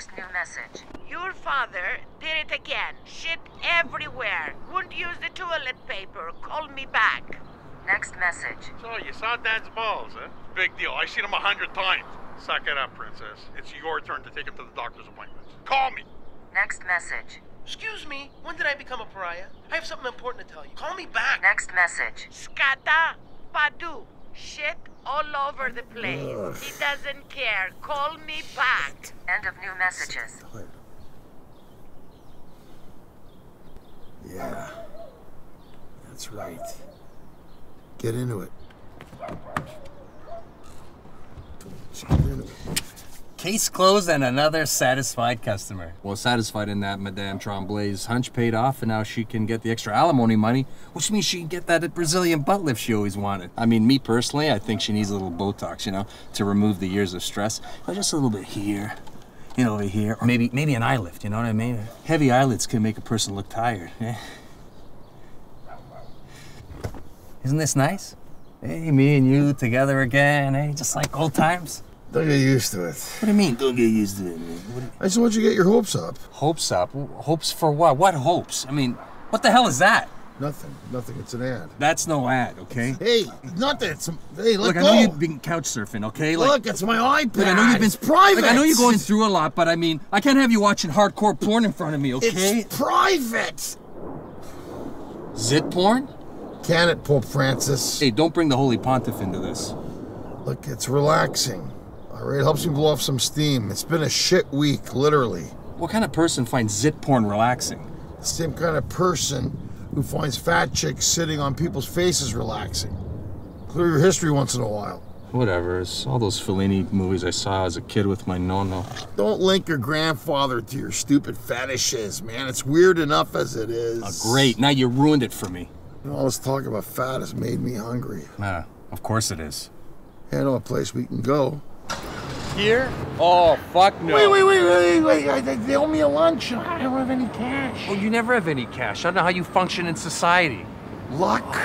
First new message. Your father did it again. Shit everywhere. Wouldn't use the toilet paper. Call me back. Next message. So you saw Dad's balls, huh? Big deal. I've seen him a hundred times. Suck it up, princess. It's your turn to take him to the doctor's appointments. Call me. Next message. Excuse me, when did I become a pariah? I have something important to tell you. Call me back. Next message. Skata Padu. Shit all over the place. He doesn't care. Call me back. End of new messages. Yeah. That's right. Get into it. Get into it. Case closed and another satisfied customer. Well, satisfied in that Madame Tremblay's hunch paid off, and now she can get the extra alimony money, which means she can get that Brazilian butt lift she always wanted. I mean, me personally, I think she needs a little Botox, you know, to remove the years of stress. But just a little bit here, you know, over here, or maybe maybe an eye lift. You know what I mean? Heavy eyelids can make a person look tired. eh? Isn't this nice? Hey, me and you together again, eh? Just like old times. Don't get used to it. What do you mean? Don't get used to it, man. What do you- I just want you to get your hopes up. Hopes up? Hopes for what? What hopes? I mean, what the hell is that? Nothing. Nothing. It's an ad. That's no ad, okay? Hey, not that. It's, hey, let Look, I know you've been couch surfing, okay? Like, Look, it's my iPad. look, I know you've been It's private. Like, I know you're going through a lot, but I mean, I can't have you watching hardcore porn in front of me, okay? It's private. Zit porn? Can it, Pope Francis? Hey, don't bring the Holy Pontiff into this. Look, it's relaxing. All right, helps me blow off some steam. It's been a shit week, literally. What kind of person finds zit porn relaxing? The same kind of person who finds fat chicks sitting on people's faces relaxing. Clear your history once in a while. Whatever. It's all those Fellini movies I saw as a kid with my no-no. Don't link your grandfather to your stupid fetishes, man. It's weird enough as it is. Oh, great. Now you ruined it for me. You know, all this talk about fat has made me hungry. Ah, of course it is. I know a place we can go. Here? Oh, fuck no. Wait, wait, wait, wait, wait. I, they they owe me a lunch. I don't have any cash. Oh, you never have any cash. I don't know how you function in society. Luck,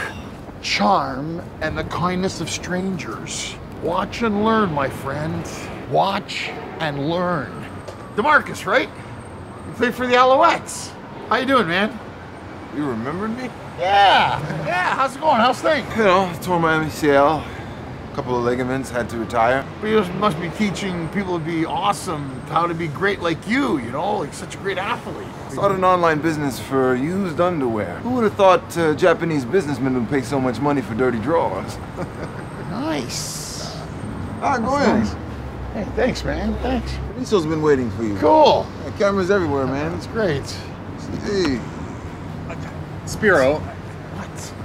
charm, and the kindness of strangers. Watch and learn, my friend. Watch and learn. Demarcus, right? You play for the Alouettes. How you doing, man? You remembered me? Yeah. Yeah. How's it going? How's things? You know, tore my MCL. Couple of ligaments, had to retire. But you must be teaching people to be awesome, how to be great like you. You know, like such a great athlete. Started an online business for used underwear. Who would have thought uh, Japanese businessmen would pay so much money for dirty drawers? Nice. ah, go in. Hey, thanks, man. Thanks. Beniso's been waiting for you. Cool. Yeah, cameras everywhere, man. It's great. Hey, Spiro?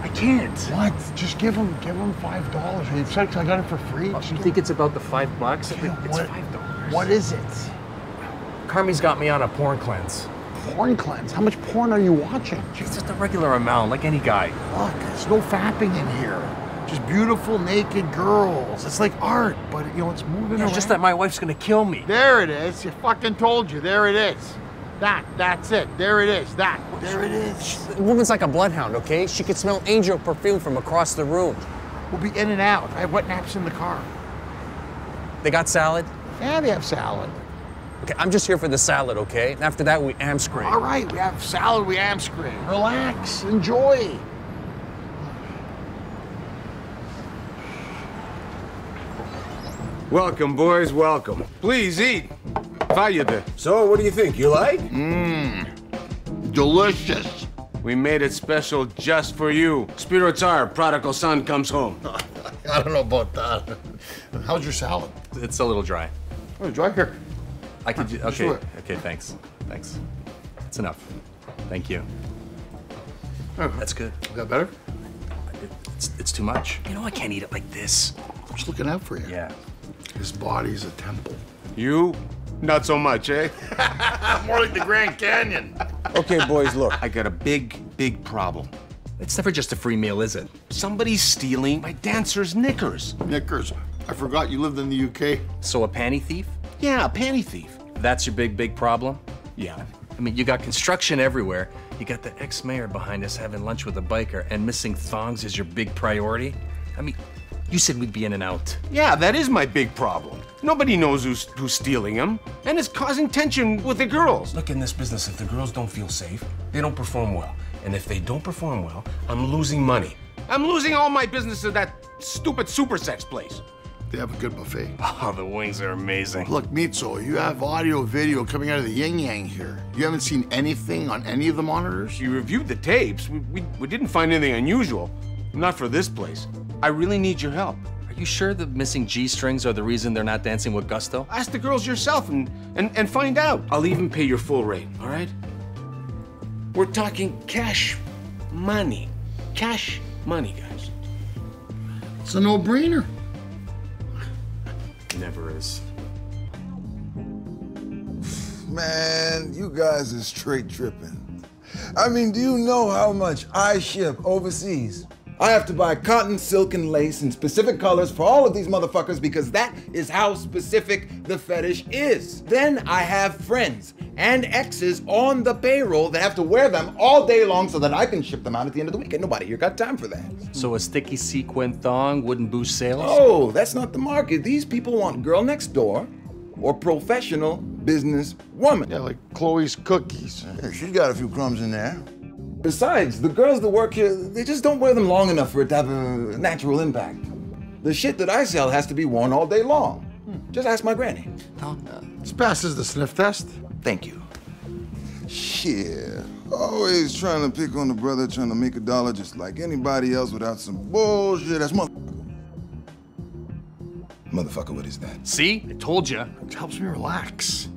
I can't. What? Just give him, give him five dollars. You said I got it for free. Just You think it's about the five bucks? Yeah, It's what- five dollars. What is it? Carmi's got me on a porn cleanse. Porn cleanse. How much porn are you watching? It's just a regular amount, like any guy. Look, there's no fapping in here. Just beautiful naked girls. It's like art, but you know it's moving Yeah, around. it's just that my wife's gonna kill me. There it is. You fucking told you. There it is. That. That's it. There it is. That. There it is. The woman's like a bloodhound, okay? She could smell angel perfume from across the room. We'll be in and out. I have wet naps in the car. They got salad? Yeah, they have salad. Okay, I'm just here for the salad, okay? And after that, we am screen. All right, we have salad. We have screen. Relax. Enjoy. Welcome, boys, welcome. Please eat. Vayade. So, what do you think? You like? Mmm. Delicious. We made it special just for you. Spiro Tsar, prodigal son comes home. I don't know about that. How's your salad? It's a little dry. Oh, dry here. I could. ju- Okay. Sure. Okay. Thanks. Thanks. That's enough. Thank you. Oh. That's good. Is that better? It's, it's too much. You know I can't eat it like this. I'm just looking out for you. Yeah. His body's a temple. You? Not so much, eh? More like the Grand Canyon. Okay, boys, look. I got a big, big problem. It's never just a free meal, is it? Somebody's stealing my dancer's knickers. Knickers. I forgot you lived in the UK. So a panty thief? Yeah, a panty thief. That's your big, big problem? Yeah. I mean, you got construction everywhere. You got the ex-mayor behind us having lunch with a biker, and missing thongs is your big priority. I mean, You said we'd be in and out. Yeah, that is my big problem. Nobody knows who's, who's stealing them, and it's causing tension with the girls. Look, in this business, if the girls don't feel safe, they don't perform well. And if they don't perform well, I'm losing money. I'm losing all my business to that stupid super sex place. They have a good buffet. Oh, the wings are amazing. Look, Mitzo, you have audio, video coming out of the yin yang here. You haven't seen anything on any of the monitors? You reviewed the tapes. We, we, we didn't find anything unusual. Not for this place. I really need your help. Are you sure the missing G strings are the reason they're not dancing with gusto? Ask the girls yourself and, and, and find out. I'll even pay your full rate, all right? We're talking cash money. Cash money, guys. It's a no-brainer. Never is. Man, you guys are straight tripping. I mean, do you know how much I ship overseas? I have to buy cotton, silk, and lace in specific colors for all of these motherfuckers because that is how specific the fetish is. Then I have friends and exes on the payroll that have to wear them all day long so that I can ship them out at the end of the week. And nobody here got time for that. So a sticky sequin thong wouldn't boost sales? Oh, that's not the market. These people want girl next door or professional business woman. Yeah, like Chloe's cookies. Yeah, she's got a few crumbs in there. Besides, the girls that work here, they just don't wear them long enough for it to have a natural impact. The shit that I sell has to be worn all day long. Hmm. Just ask my granny. This passes the sniff test. Thank you. Shit. Always trying to pick on the brother, trying to make a dollar just like anybody else without some bullshit. That's mother. Motherfucker, what is that? See? I told you. It helps me relax.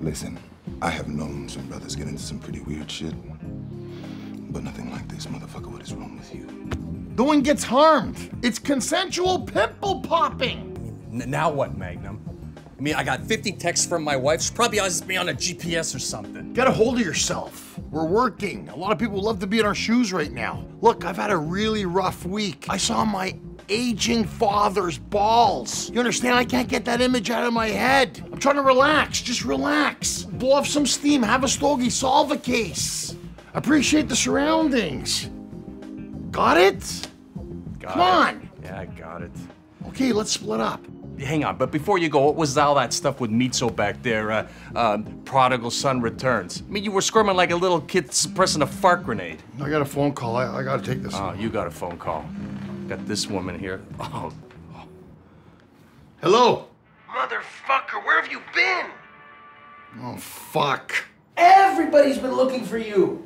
Listen, I have known some brothers get into some pretty weird shit. But nothing like this, motherfucker. What is wrong with you? No one gets harmed. It's consensual pimple popping. N- now what, Magnum? I mean, I got 50 texts from my wife. She probably has me on a GPS or something. Get a hold of yourself. We're working. A lot of people love to be in our shoes right now. Look, I've had a really rough week. I saw my aging father's balls. You understand? I can't get that image out of my head. I'm trying to relax. Just relax. Blow off some steam. Have a stogie. Solve a case. Appreciate the surroundings. Got it? Got Come it. on. Yeah, I got it. Okay, let's split up. Hang on, but before you go, what was all that stuff with Mitzo back there? Uh, um, prodigal son returns. I mean, you were squirming like a little kid suppressing a fart grenade. I got a phone call. I, I gotta take this. Oh, you got a phone call. Got this woman here. Oh, Hello? Motherfucker, where have you been? Oh, fuck. Everybody's been looking for you.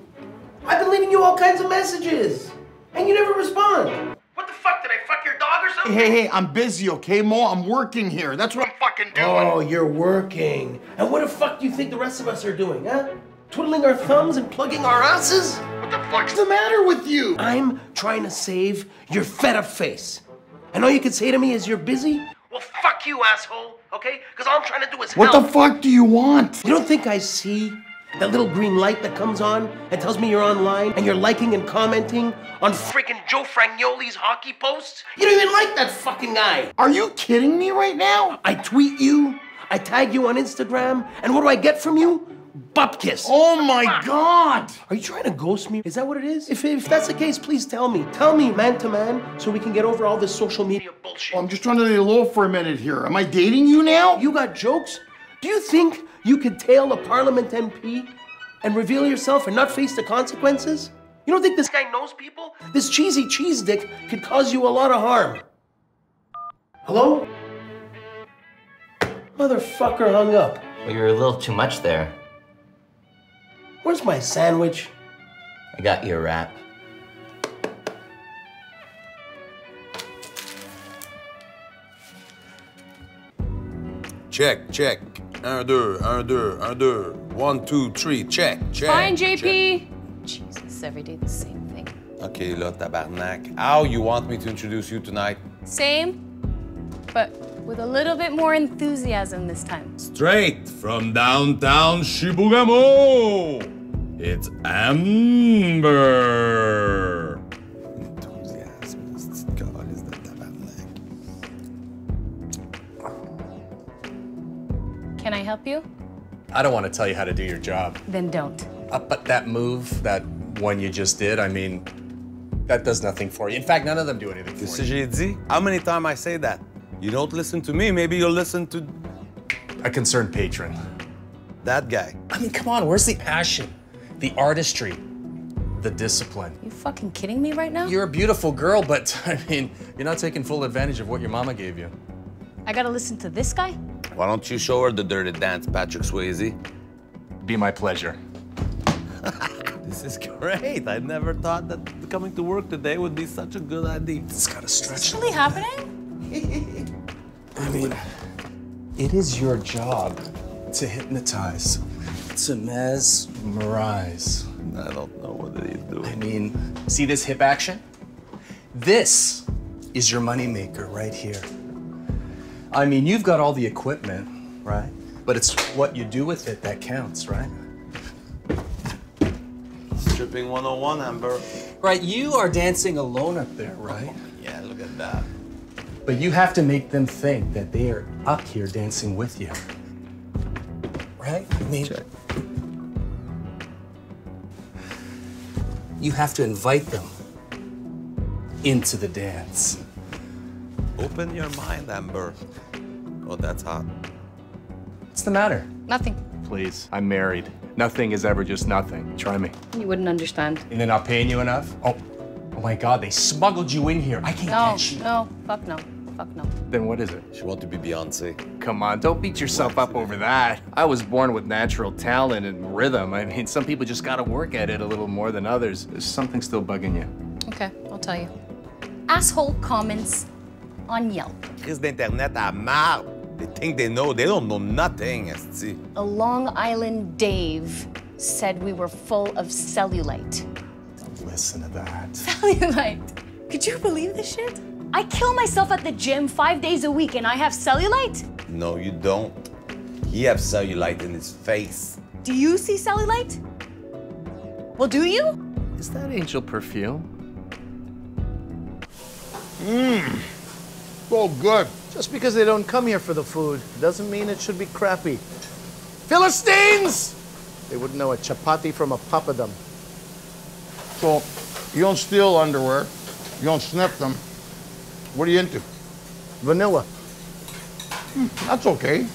I've been leaving you all kinds of messages, and you never respond. What the fuck? Did I fuck your dog or something? Hey, hey, I'm busy, okay, Mo? I'm working here. That's what I'm fucking doing. Oh, you're working. And what the fuck do you think the rest of us are doing, huh? Twiddling our thumbs and plugging our asses? What the fuck's the matter with you? I'm trying to save your fed up face. And all you can say to me is you're busy? Well, fuck you, asshole, okay? Because all I'm trying to do is What help. the fuck do you want? You don't think I see that little green light that comes on and tells me you're online and you're liking and commenting on freaking Joe Fragnoli's hockey posts? You don't even like that fucking guy. Are you kidding me right now? I tweet you, I tag you on Instagram, and what do I get from you? Butt kiss. Oh my god! Are you trying to ghost me? Is that what it is? If, if that's the case, please tell me. Tell me man to man so we can get over all this social media bullshit. Oh, I'm just trying to lay low for a minute here. Am I dating you now? You got jokes? Do you think you could tail a parliament MP and reveal yourself and not face the consequences? You don't think this guy knows people? This cheesy cheese dick could cause you a lot of harm. Hello? Motherfucker hung up. Well, you're a little too much there. Where's my sandwich? I got you a wrap. Check, check. Un, deux, un, deux, un, deux. One, two, three. Check, check. Fine, JP. Jesus, every day the same thing. Okay, là, tabarnak. How you want me to introduce you tonight? Same, but with a little bit more enthusiasm this time. Straight from downtown Chibougamau, it's Amber. Can I help you? I don't want to tell you how to do your job. Then don't. Uh, but that move, that one you just did, I mean, That does nothing for you. In fact, none of them do anything for Qu'est-ce que? How many times I say that? You don't listen to me, maybe you'll listen to A concerned patron. that guy. I mean, come on, where's the passion, the artistry, the discipline? You fucking kidding me right now? You're a beautiful girl, but I mean, you're not taking full advantage of what your mama gave you. I gotta listen to this guy? Why don't you show her the dirty dance, Patrick Swayze? Be my pleasure. This is great. I never thought that coming to work today would be such a good idea. It's gotta stretch. Is stretch. this really happening? I mean, it is your job to hypnotize, to mesmerize. I don't know what you do. I mean, see this hip action? This is your moneymaker right here. I mean, you've got all the equipment, right? But it's what you do with it that counts, right? Stripping 101, Amber. Right, you are dancing alone up there, right? Oh, yeah, look at that. But you have to make them think that they are up here dancing with you. Right? I mean, you have to invite them into the dance. Open your mind, Amber. Oh, that's hot. What's the matter? Nothing. Please, I'm married. Nothing is ever just nothing. Try me. You wouldn't understand. And they're not paying you enough? Oh, oh my God, they smuggled you in here. I can't No, catch you. no, fuck no. Fuck no. Then what is it? She want to be Beyonce. Come on, don't beat yourself up over that. I was born with natural talent and rhythm. I mean, some people just gotta work at it a little more than others. There's something still bugging you. Okay, I'll tell you. Asshole comments on Yelp. Crise d'Internet à marde. They think they know. They don't know nothing, esti. A Long Island Dave said we were full of cellulite. Listen to that. Cellulite? Could you believe this shit? I kill myself at the gym five days a week and I have cellulite? No, you don't. He have cellulite in his face. Do you see cellulite? Well, do you? Is that angel perfume? Mmm. So good. Just because they don't come here for the food doesn't mean it should be crappy. Philistines! They wouldn't know a chapati from a papadum. So, you don't steal underwear. You don't sniff them. What are you into? Vanilla. That's okay.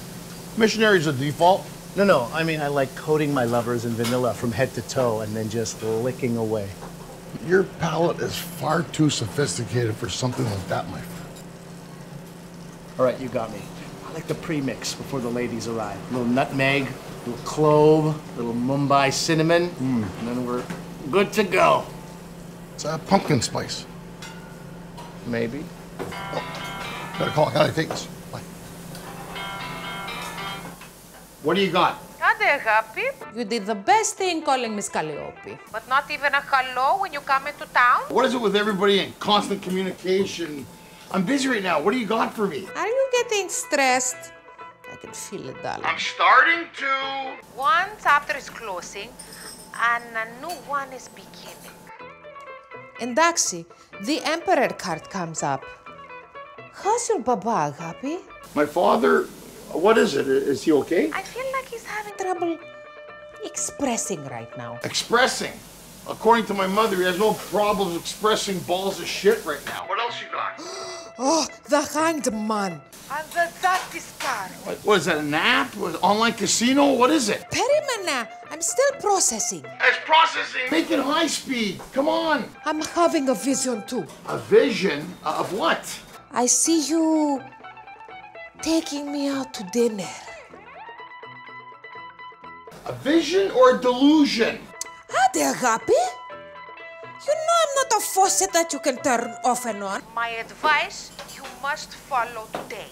Missionary's a default. No, no, I mean, I like coating my lovers in vanilla from head to toe and then just licking away. Your palate is far too sophisticated for something like that, my friend. All right, you got me. I like the premix before the ladies arrive. A little nutmeg, a little clove, a little Mumbai cinnamon, hmm. and then we're good to go. It's a pumpkin spice. Maybe. Gotta call. Gotta take this. What do you got? Ade, happy, You did the best thing calling Miss Calliope. but not even a hello when you come into town? What is it with everybody in constant communication? I'm busy right now. What do you got for me? Are you getting stressed? I can feel it, darling. I'm starting to. One chapter is closing and a new one is beginning. Εντάξει, the Emperor card comes up. How's your baba, Agapi? My father. what is it? Is he okay? I feel like he's having trouble expressing right now. Expressing. According to my mother, he has no problems expressing balls of shit right now. What else you got? Oh, the hanged man. And the justice card. What, what is that, an app? What, online casino? What is it? Perimana, I'm still processing. It's processing. Make it high speed. Come on. I'm having a vision too. A vision uh, of what? I see you taking me out to dinner. A vision or a delusion? Ah, Ade, Agapi. You know I'm not a faucet that you can turn off and on. My advice you must follow today.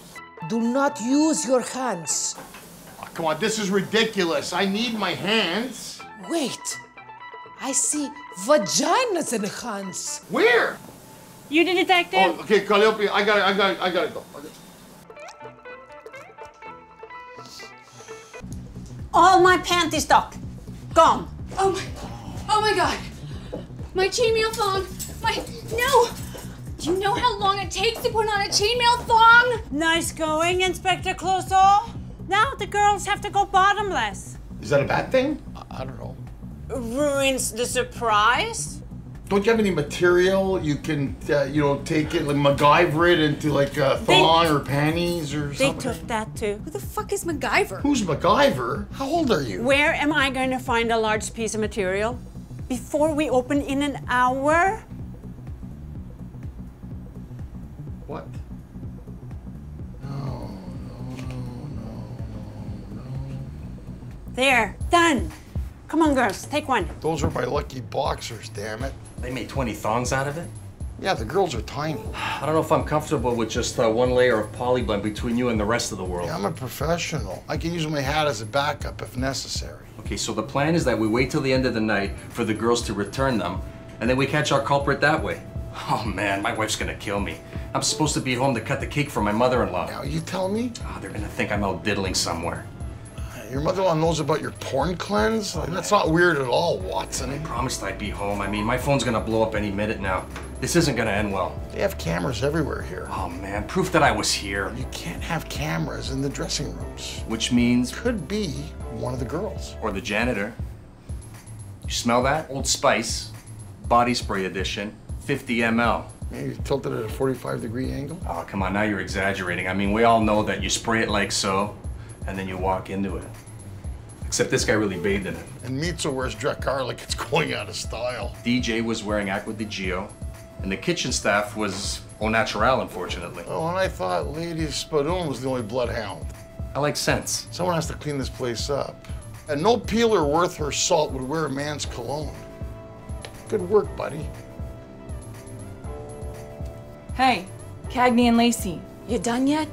Do not use your hands. Oh, come on, this is ridiculous. I need my hands. Wait. I see vaginas in hands. Where? You the detective? Oh, okay, Calliope, I got, I got, I got to go. All my panties stuck. Gone. Oh my, oh my god. My chainmail thong. My, no. Do you know how long it takes to put on a chainmail thong? Nice going, Inspector Clouseau. Now the girls have to go bottomless. Is that a bad thing? I, I don't know. Ruins the surprise. Don't you have any material you can, uh, you know, take it, like MacGyver it into like a They- or panties or They something? They took that too. Who the fuck is MacGyver? Who's MacGyver? How old are you? Where am I going to find a large piece of material? Before we open in an hour? What? Oh no no, no, no, there, done. Come on, girls, take one. Those are my lucky boxers, damn it. They made 20 thongs out of it? Yeah, the girls are tiny. I don't know if I'm comfortable with just uh, one layer of polyblend between you and the rest of the world. Yeah, I'm a professional. I can use my hat as a backup if necessary. Okay, so the plan is that we wait till the end of the night for the girls to return them, and then we catch our culprit that way. Oh man, my wife's gonna kill me. I'm supposed to be home to cut the cake for my mother-in-law. Now, you tell me? Oh, they're gonna think I'm out diddling somewhere. Your mother-in-law knows about your porn cleanse? Like, that's not weird at all, Watson. I promised I'd be home. I mean, my phone's gonna blow up any minute now. This isn't gonna end well. They have cameras everywhere here. Oh man, proof that I was here. You can't have cameras in the dressing rooms. Which means. Could be one of the girls. Or the janitor. You smell that? Old Spice, body spray edition, 50 ml. Maybe tilted it at a 45 degree angle? Oh, come on, now you're exaggerating. I mean, we all know that you spray it like so, and then you walk into it. Except this guy really bathed in it. And Mitsu wears Drakkar like it's going out of style. DJ was wearing Acqua di Gio, and the kitchen staff was au natural, unfortunately. Oh, and I thought Lady Spadone was the only bloodhound. I like sense. Someone has to clean this place up. And no peeler worth her salt would wear a man's cologne. Good work, buddy. Hey, Cagney and Lacey, you done yet?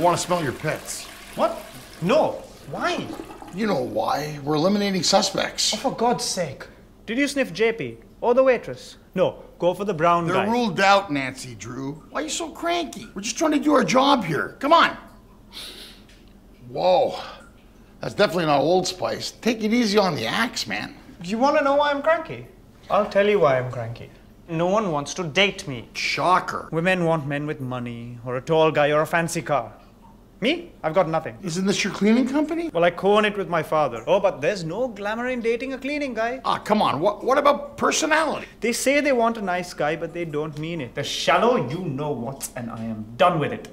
I want to smell your pits. What? No. Why? You know why. We're eliminating suspects. Oh, for God's sake. Did you sniff JP or the waitress? No, go for the brown They're guy. ruled out, Nancy Drew. Why are you so cranky? We're just trying to do our job here. Come on. Whoa. That's definitely not Old Spice. Take it easy on the axe, man. You want to know why I'm cranky? I'll tell you why I'm cranky. No one wants to date me. Shocker. Women want men with money, or a tall guy, or a fancy car. Me? I've got nothing. Isn't this your cleaning company? Well, I co-own it with my father. Oh, but there's no glamour in dating a cleaning guy. Ah, come on. What, what about personality? They say they want a nice guy, but they don't mean it. They're shallow, you know what, and I am done with it.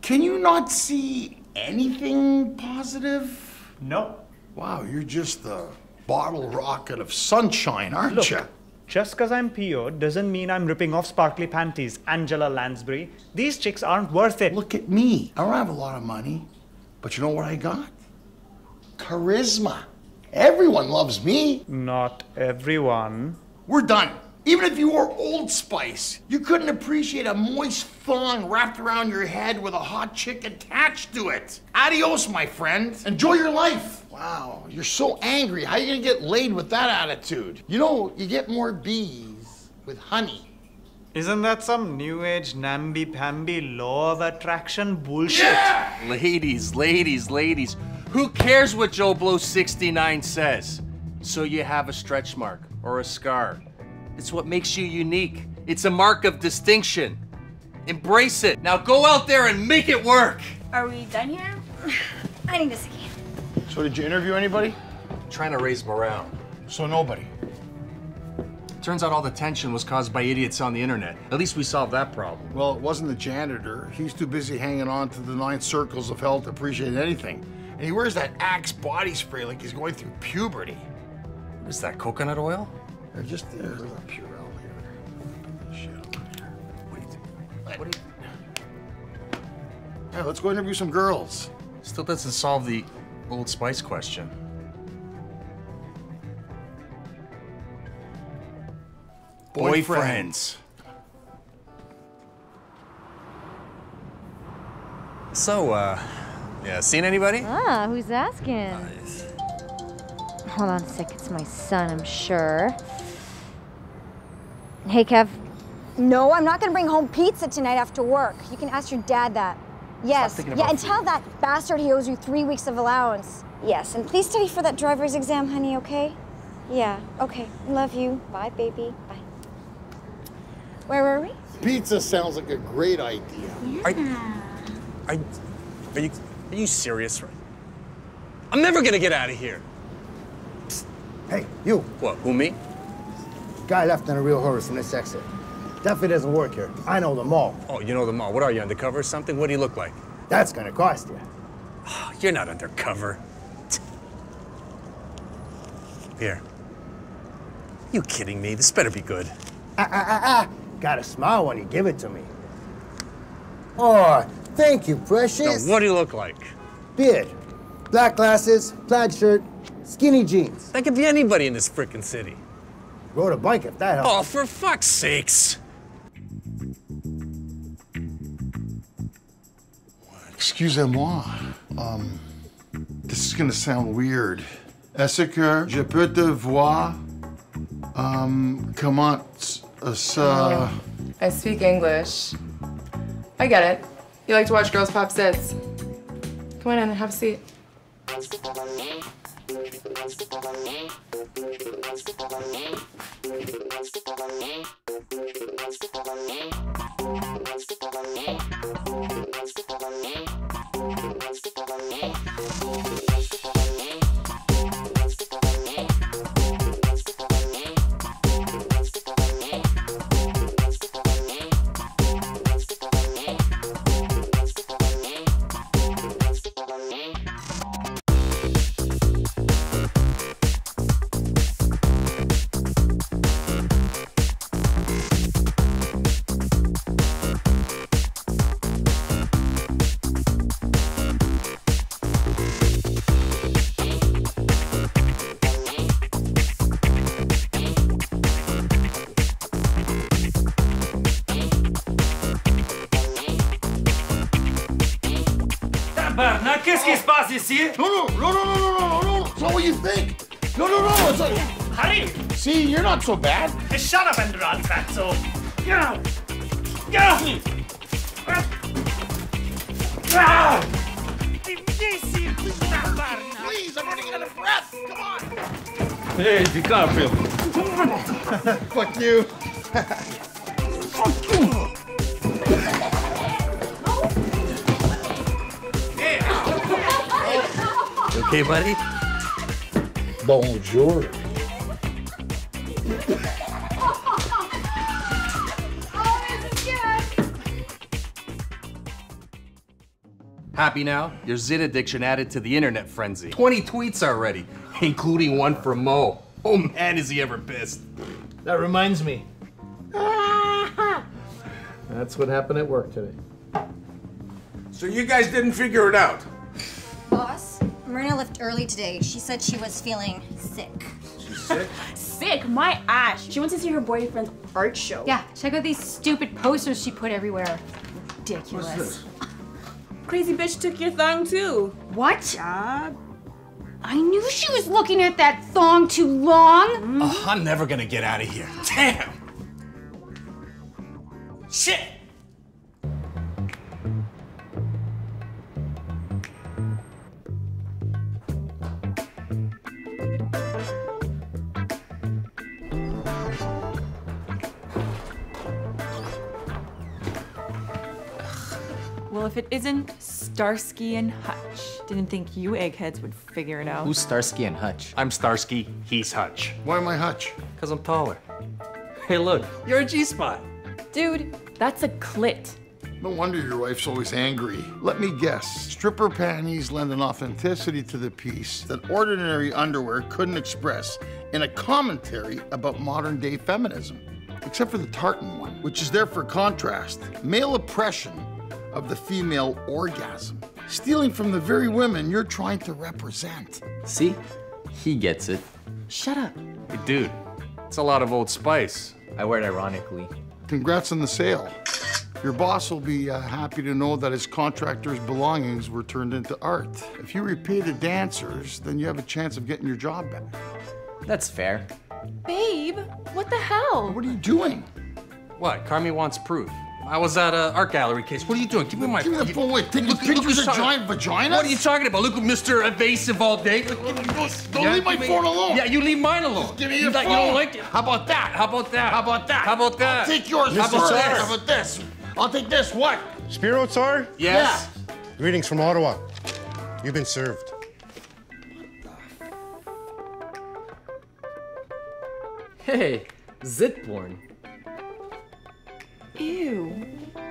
Can you not see anything positive? No. Wow, you're just the bottle rocket of sunshine, aren't Look, you? Just because I'm PO doesn't mean I'm ripping off sparkly panties, Angela Lansbury. These chicks aren't worth it. Look at me. I don't have a lot of money, but you know what I got? Charisma. Everyone loves me. Not everyone. We're done. Even if you were Old Spice, you couldn't appreciate a moist thong wrapped around your head with a hot chick attached to it. Adios, my friend. Enjoy your life. Wow, you're so angry. How are you gonna get laid with that attitude? You know, you get more bees with honey. Isn't that some new age namby-pamby law of attraction bullshit? Ladies, ladies, ladies, who cares what Joe Blow 69 says? So you have a stretch mark or a scar. It's what makes you unique. It's a mark of distinction. Embrace it. Now go out there and make it work. Are we done here? I need to see. So, did you interview anybody? Trying to raise morale. So, nobody. Turns out all the tension was caused by idiots on the internet. At least we solved that problem. Well, it wasn't the janitor. He's too busy hanging on to the nine circles of hell to appreciate anything. And he wears that Axe body spray like he's going through puberty. What is that, coconut oil? They're just there's a Purell here. Shit over here. What do you... Yeah, let's go interview some girls. Still doesn't solve the Old Spice question. Boyfriends. So, uh, yeah, seen anybody? Ah, who's asking? Hold on a sec, it's my son, I'm sure. Hey, Kev. No, I'm not gonna bring home pizza tonight after work. You can ask your dad that. Yes. thinking Yeah, about and tell that bastard he owes you three weeks of allowance. Yes, and please study for that driver's exam, honey, okay? Yeah, okay. Love you. Bye, baby. Bye. Where were we? Pizza sounds like a great idea. Are, are, are you are you serious? I'm never gonna get out of here. Hey, you. What, who, me? Guy left in a real hurry from this exit. Definitely doesn't work here. I know the mall. Oh, you know the mall. What are you, undercover or something? What do you look like? That's gonna cost you. You're not undercover. Here. You kidding me? This better be good. Ah, ah, ah, ah. Gotta smile when you give it to me. Oh, thank you, precious. Now, what do you look like? Beard, black glasses, plaid shirt, skinny jeans. That could be anybody in this frickin' city. Rode a bike if that helps. Oh, for fuck's sakes! Excusez-moi. Um, this is gonna sound weird. Est-ce que je peux te voir? Um, comment uh, ça? I speak English. I get it. You like to watch girls pop zits. Come on in and have a seat. Tabarnak, qu'est-ce qui se passe ici? No, no, no, no, no, no, no, no, It's not what you think. No, no, no, it's like... Harry! See, you're not so bad. Hey, shut up and run, fatso! Yeah! Yeah! Ah! Please, I'm running out of breath. Come on. Hey, DiCaprio! Fuck you. You okay, buddy? Bonjour. Happy now? Your Zit addiction added to the internet frenzy. 20 tweets already, including one from Mo. Oh man, is he ever pissed. That reminds me. That's what happened at work today. So you guys didn't figure it out? Boss, Marina left early today. She said she was feeling sick. She's sick? Sick, my ass. She wants to see her boyfriend's art show. Yeah, check out these stupid posters she put everywhere. Ridiculous. What's this? Crazy bitch took your thong too. What? I knew she was looking at that thong too long. Oh, I'm never gonna get out of here. Damn! Shit! If it isn't Starsky and Hutch, didn't think you eggheads would figure it out. Who's Starsky and Hutch? I'm Starsky, he's Hutch. Why am I Hutch? Because I'm taller. Hey, look, you're a G spot. Dude, that's a clit. No wonder your wife's always angry. Let me guess. Stripper panties lend an authenticity to the piece that ordinary underwear couldn't express in a commentary about modern day feminism. Except for the tartan one, which is there for contrast. Male oppression of the female orgasm. Stealing from the very women you're trying to represent. See? He gets it. Shut up. Hey, dude, it's a lot of Old Spice. I wear it ironically. Congrats on the sale. Your boss will be uh, happy to know that his contractor's belongings were turned into art. If you repay the dancers, then you have a chance of getting your job back. That's fair. Babe, what the hell? What are you doing? What? Carmi wants proof. I was at an art gallery case. What are you doing? Give me my. Give me the phone. Wait, taking pictures of giant vaginas? What are you talking about? Look at Mr. Evasive all day. Look, give me this. Don't leave my me- phone alone. Yeah, you leave mine alone. Give me you your thought phone. You don't like it. How about that? How about that? How about that? How about that? I'll take yours How about first. this? How about this? I'll take this. What? Spiro Tsar? Yes. Greetings from Ottawa. You've been served. Hey, zit porn. Ew.